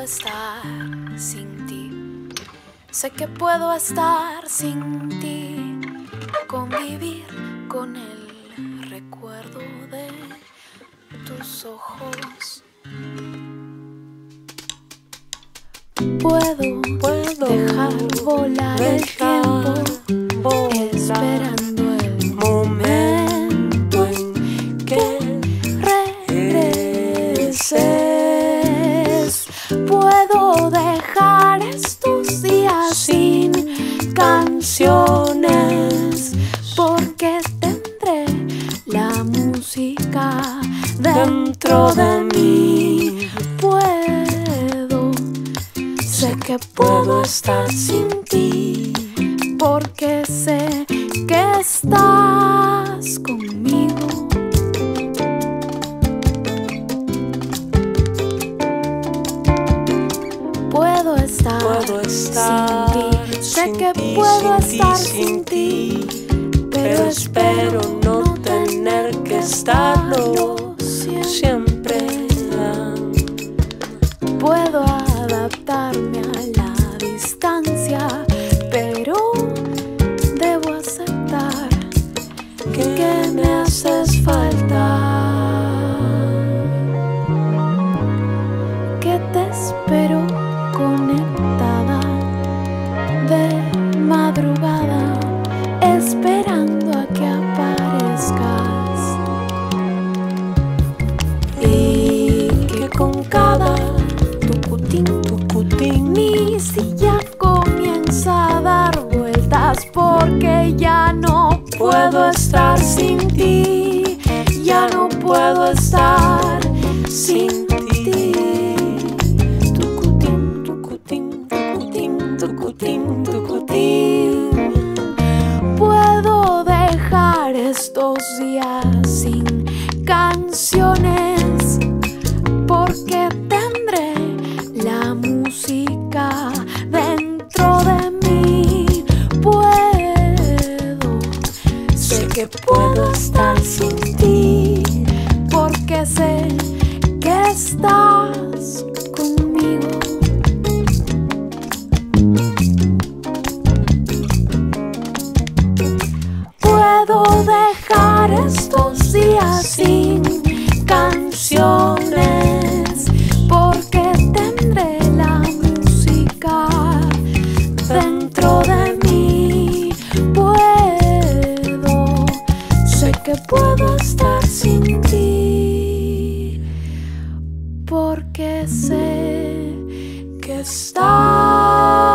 estar sin ti. Sé que puedo estar sin ti, convivir con el recuerdo de tus ojos. Puedo, Puedo dejar volar el tiempo que puedo estar sin ti porque sé que estás conmigo. Puedo estar, puedo estar sin ti. Sé sin que ti, puedo sin ti, estar sin ti, pero espero no tener que estarlo conectada de madrugada, esperando a que aparezcas. Y que con cada tucutín, días sin canciones porque tendré la música dentro de mí. Puedo, sé que puedo estar sin ti porque sé que estás conmigo. Estar sin ti. Porque sé que estás